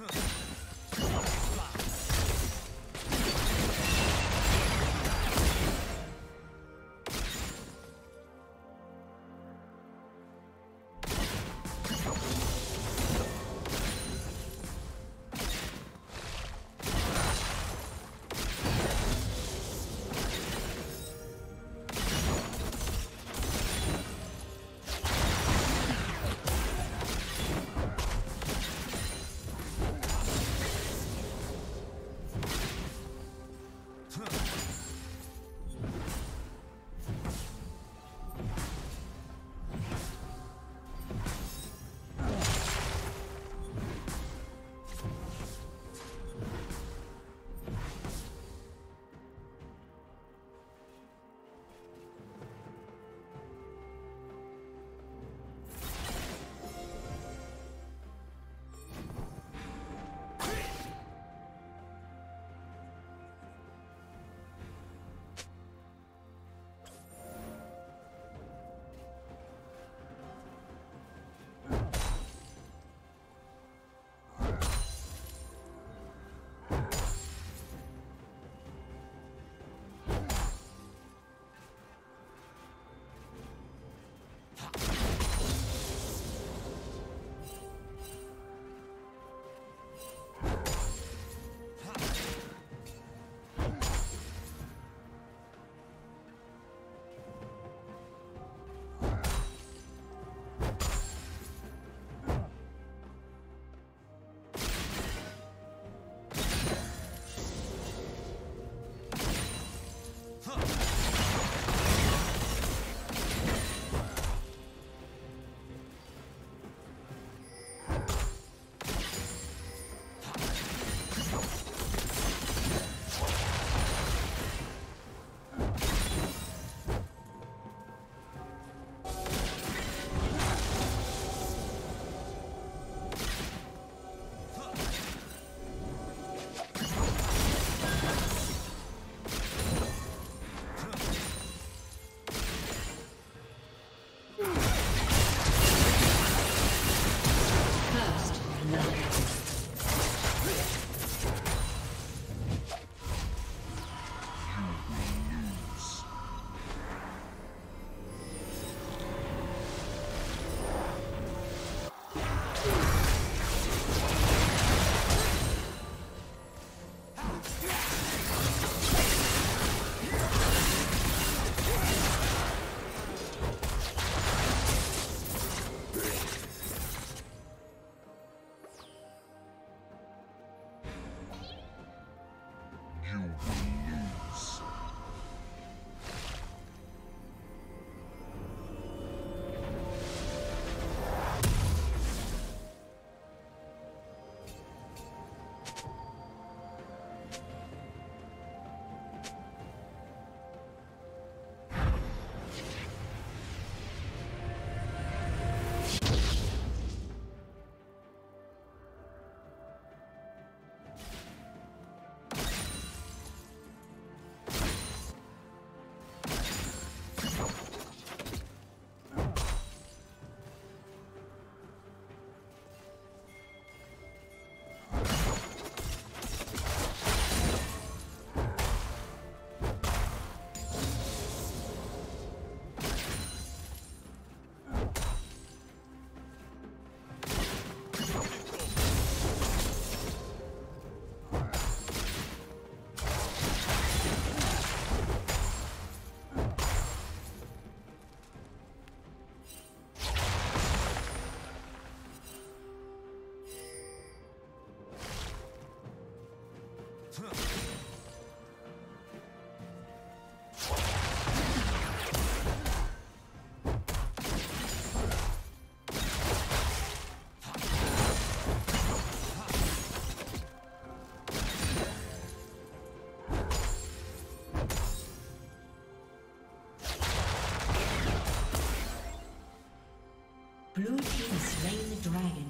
흥! Ha! dragon.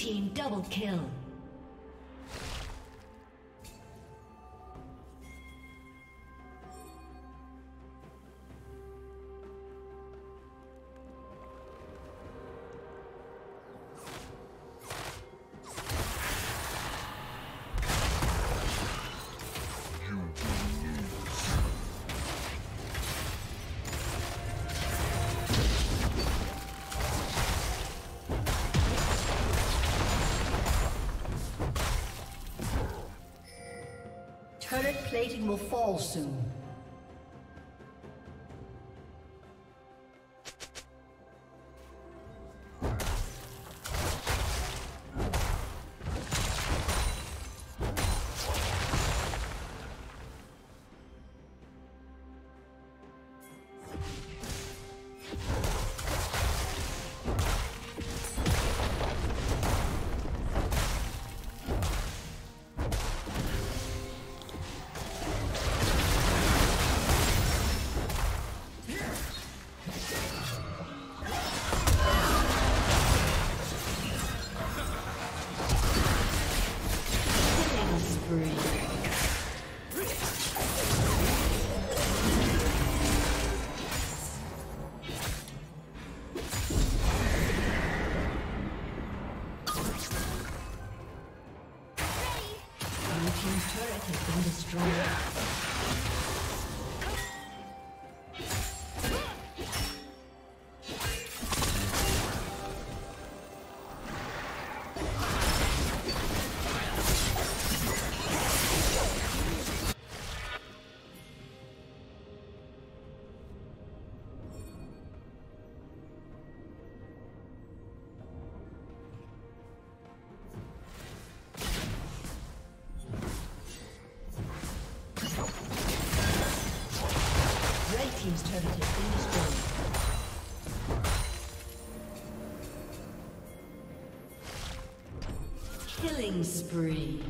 Team double kill. Will fall soon. Spree.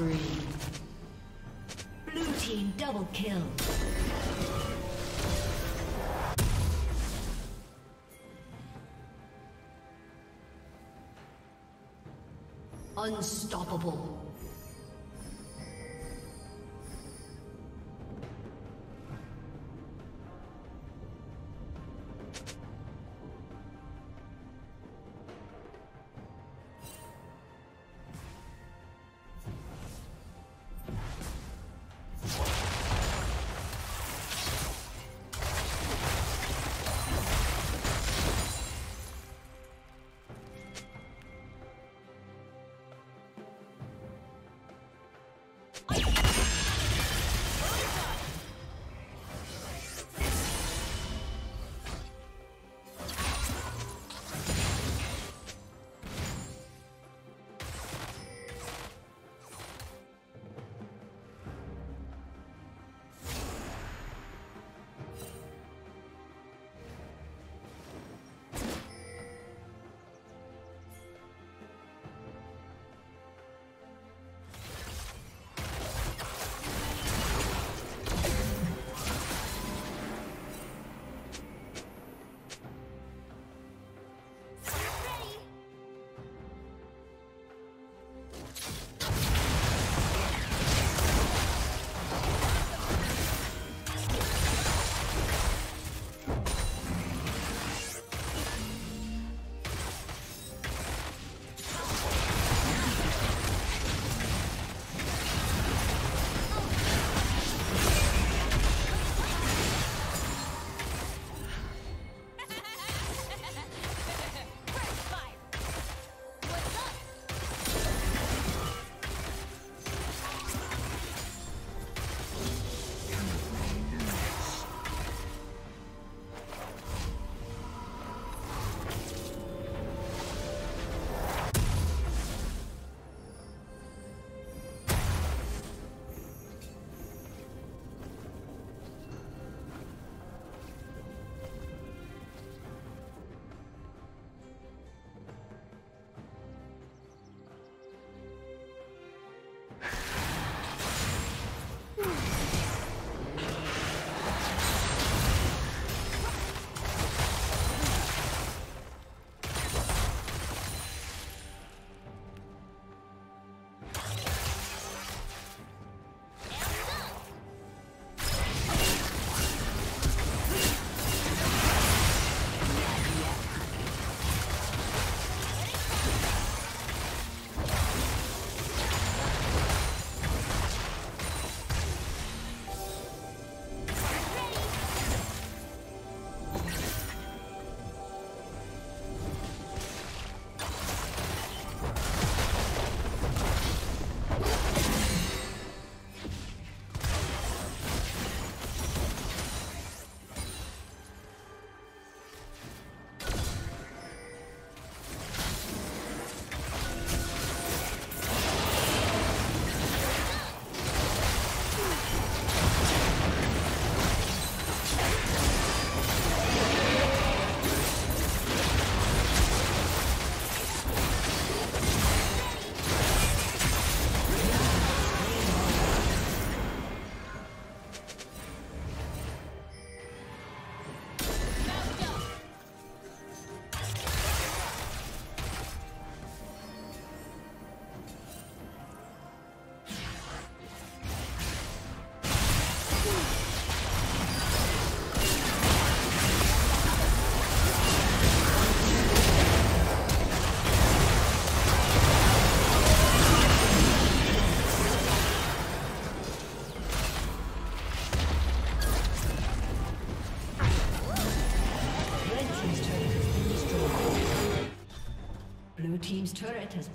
Spree. Blue team double kill. Unstoppable.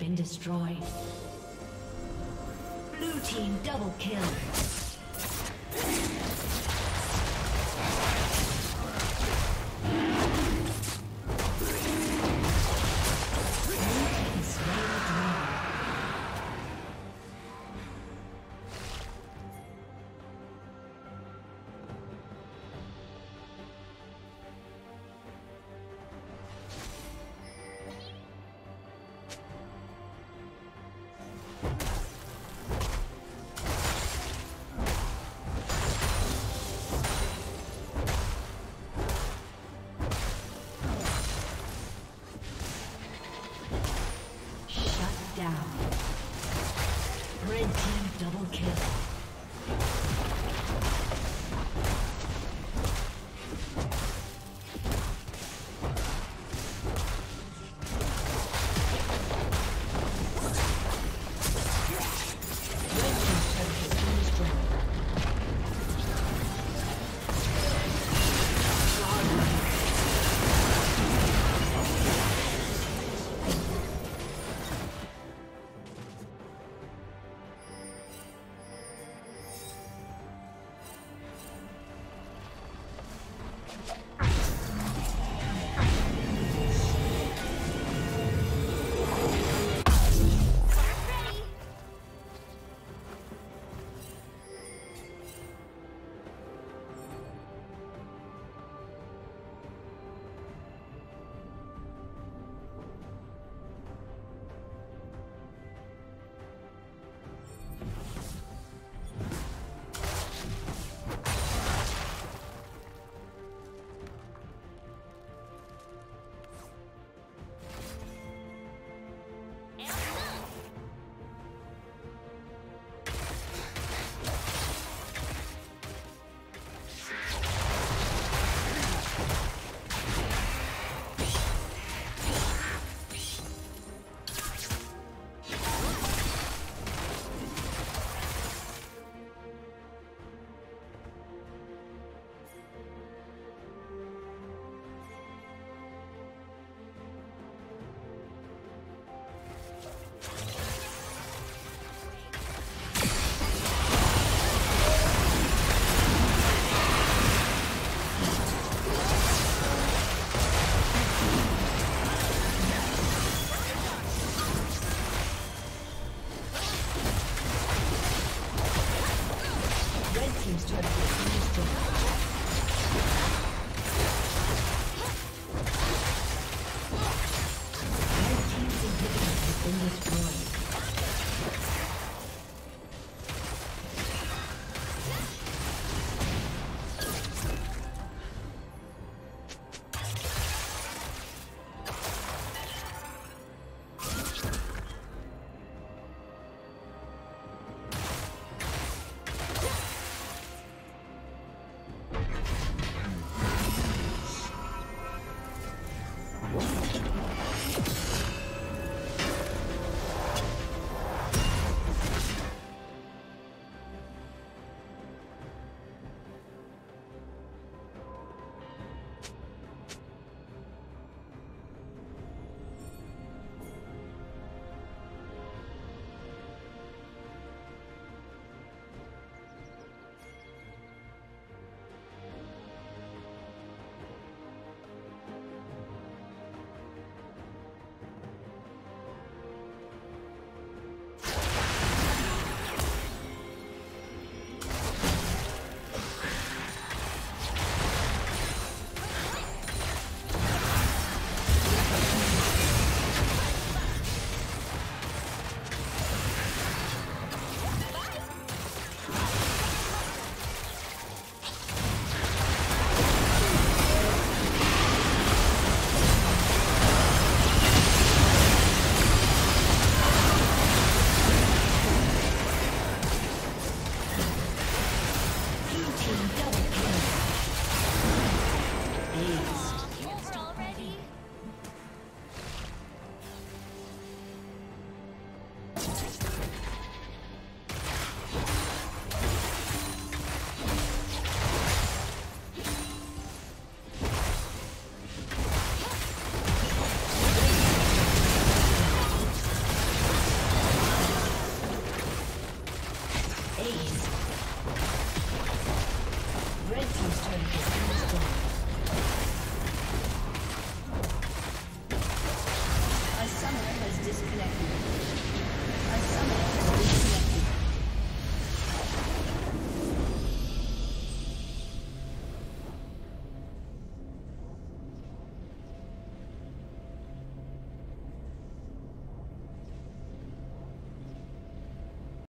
Been destroyed. Blue team double kill.